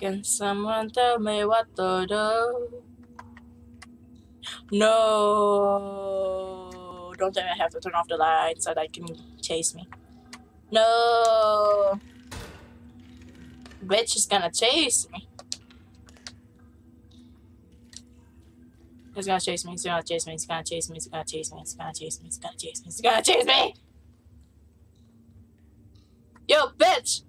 Can someone tell me what to do? No! Don't tell me I have to turn off the light so that can chase me. No! Bitch is gonna chase me. He's gonna chase me, he's gonna chase me, he's gonna chase me, he's gonna chase me, he's gonna chase me, he's gonna chase me, he's gonna chase me! Yo, bitch!